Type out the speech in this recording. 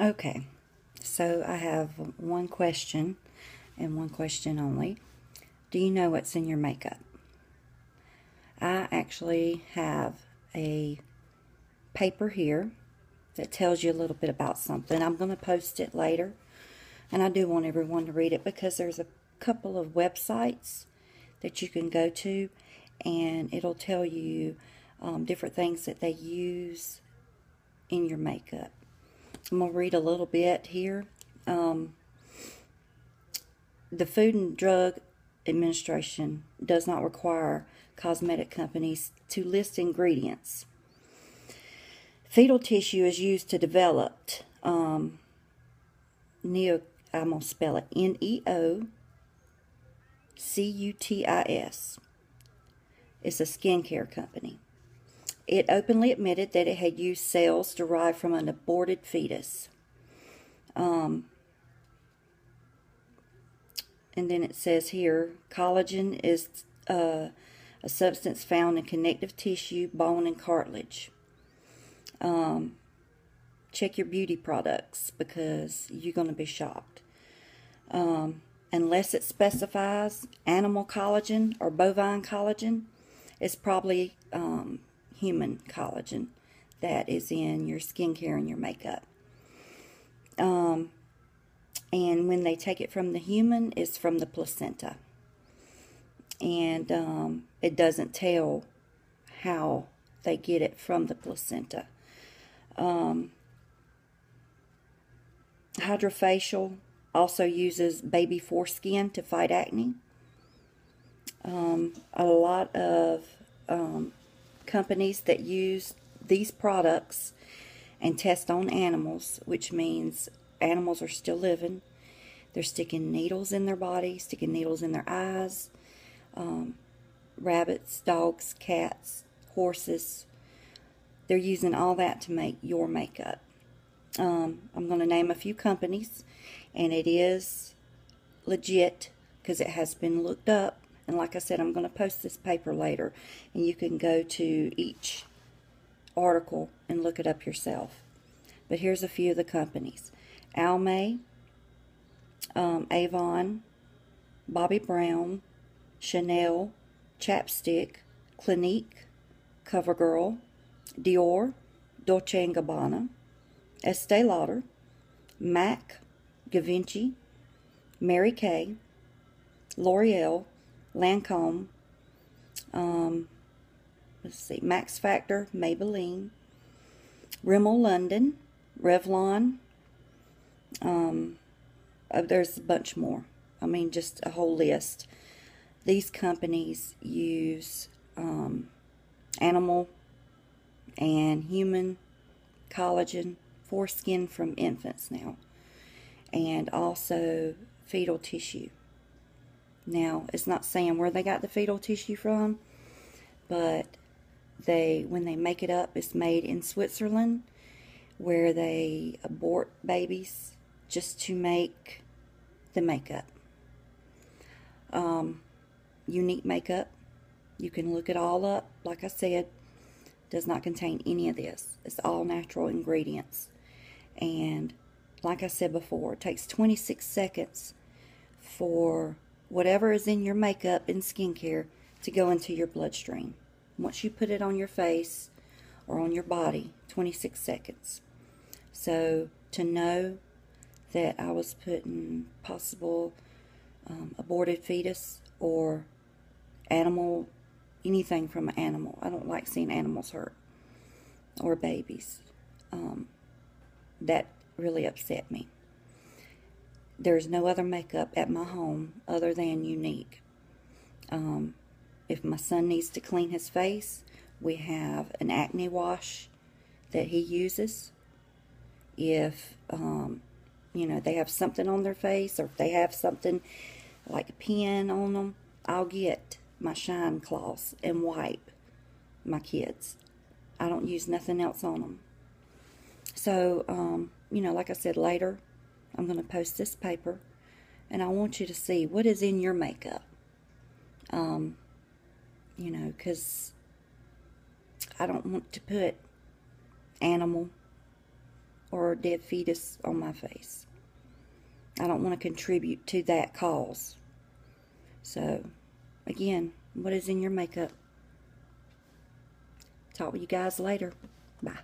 Okay, so I have one question and one question only. Do you know what's in your makeup? I actually have a paper here that tells you a little bit about something. I'm going to post it later, and I do want everyone to read it because there's a couple of websites that you can go to, and it'll tell you um, different things that they use in your makeup. I'm going to read a little bit here. Um, the Food and Drug Administration does not require cosmetic companies to list ingredients. Fetal tissue is used to develop um, neo. I'm gonna spell it N E O C U T I S. It's a skincare company. It openly admitted that it had used cells derived from an aborted fetus. Um, and then it says here collagen is uh, a substance found in connective tissue, bone, and cartilage. Um, check your beauty products because you're going to be shocked. Um, unless it specifies animal collagen or bovine collagen, it's probably um, human collagen that is in your skincare and your makeup. Um, and when they take it from the human, it's from the placenta. And um, it doesn't tell how they get it from the placenta. Um, Hydrafacial also uses baby foreskin to fight acne. Um, a lot of um, companies that use these products and test on animals, which means animals are still living. They're sticking needles in their body, sticking needles in their eyes. Um, rabbits, dogs, cats, horses. They're using all that to make your makeup. Um, I'm going to name a few companies, and it is legit because it has been looked up. And like I said, I'm going to post this paper later, and you can go to each article and look it up yourself. But here's a few of the companies Almay, um, Avon, Bobbi Brown, Chanel, Chapstick, Clinique, CoverGirl, Dior, Dolce & Gabbana, Estee Lauder, MAC, Givenchy, Mary Kay, L'Oreal, Lancome, um, let's see, Max Factor, Maybelline, Rimmel London, Revlon, um, uh, there's a bunch more. I mean, just a whole list. These companies use um, animal and human collagen foreskin from infants now, and also fetal tissue. Now, it's not saying where they got the fetal tissue from, but they when they make it up, it's made in Switzerland, where they abort babies just to make the makeup. Um, Younique makeup. You can look it all up. Like I said, does not contain any of this. It's all natural ingredients. And like I said before, it takes 26 seconds for whatever is in your makeup and skincare to go into your bloodstream. Once you put it on your face or on your body, 26 seconds. So to know that I was putting possible um, aborted fetus or animal, anything from an animal. I don't like seeing animals hurt or babies. Um, that really upset me. There's no other makeup at my home other than Younique. Um, if my son needs to clean his face, we have an acne wash that he uses. If um, you know, they have something on their face or if they have something like a pin on them, I'll get my shine cloths and wipe my kids. I don't use nothing else on them. So, um, you know, like I said later, I'm going to post this paper and I want you to see what is in your makeup. Um, you know, because I don't want to put animal or dead fetus on my face. I don't want to contribute to that cause. So, again, what is in your makeup? Talk with you guys later. Bye.